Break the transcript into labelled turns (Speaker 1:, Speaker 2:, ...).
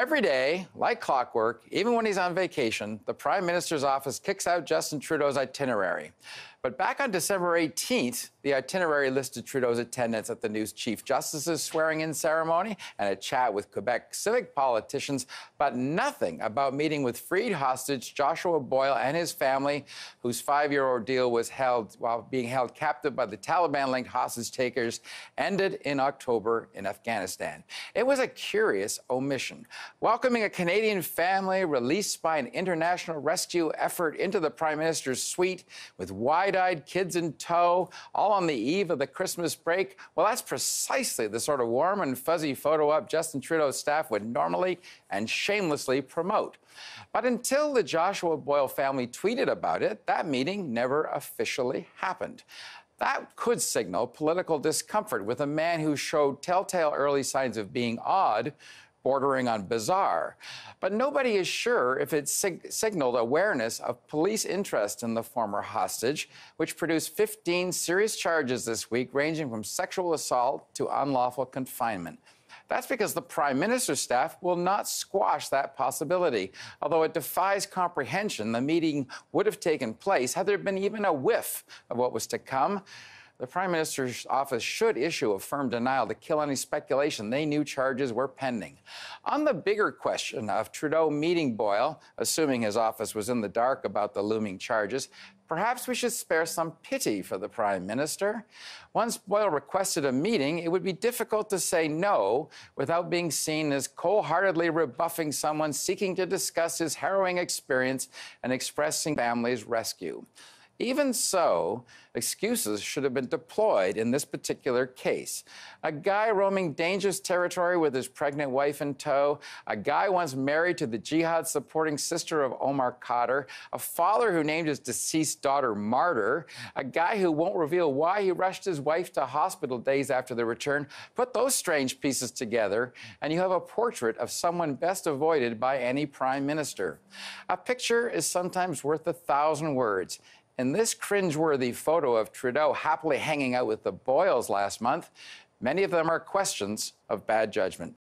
Speaker 1: Every day, like clockwork, even when he's on vacation, the Prime Minister's office kicks out Justin Trudeau's itinerary. But back on December 18th, the itinerary listed Trudeau's attendance at the new Chief Justice's swearing in ceremony and a chat with Quebec civic politicians, but nothing about meeting with freed hostage Joshua Boyle and his family, whose five year ordeal was held while being held captive by the Taliban linked hostage takers, ended in October in Afghanistan. It was a curious omission. Welcoming a Canadian family released by an international rescue effort into the Prime Minister's suite with wide wide-eyed kids in tow, all on the eve of the Christmas break. Well, that's precisely the sort of warm and fuzzy photo op Justin Trudeau's staff would normally and shamelessly promote. But until the Joshua Boyle family tweeted about it, that meeting never officially happened. That could signal political discomfort with a man who showed telltale early signs of being odd bordering on bizarre. But nobody is sure if it sig signaled awareness of police interest in the former hostage, which produced 15 serious charges this week, ranging from sexual assault to unlawful confinement. That's because the Prime Minister's staff will not squash that possibility. Although it defies comprehension, the meeting would have taken place had there been even a whiff of what was to come the Prime Minister's office should issue a firm denial to kill any speculation they knew charges were pending. On the bigger question of Trudeau meeting Boyle, assuming his office was in the dark about the looming charges, perhaps we should spare some pity for the Prime Minister. Once Boyle requested a meeting, it would be difficult to say no without being seen as cold heartedly rebuffing someone seeking to discuss his harrowing experience and expressing family's rescue. Even so, excuses should have been deployed in this particular case. A guy roaming dangerous territory with his pregnant wife in tow, a guy once married to the jihad supporting sister of Omar Khadr, a father who named his deceased daughter Martyr, a guy who won't reveal why he rushed his wife to hospital days after the return. Put those strange pieces together, and you have a portrait of someone best avoided by any prime minister. A picture is sometimes worth a thousand words. In this cringeworthy photo of Trudeau happily hanging out with the Boyles last month, many of them are questions of bad judgment.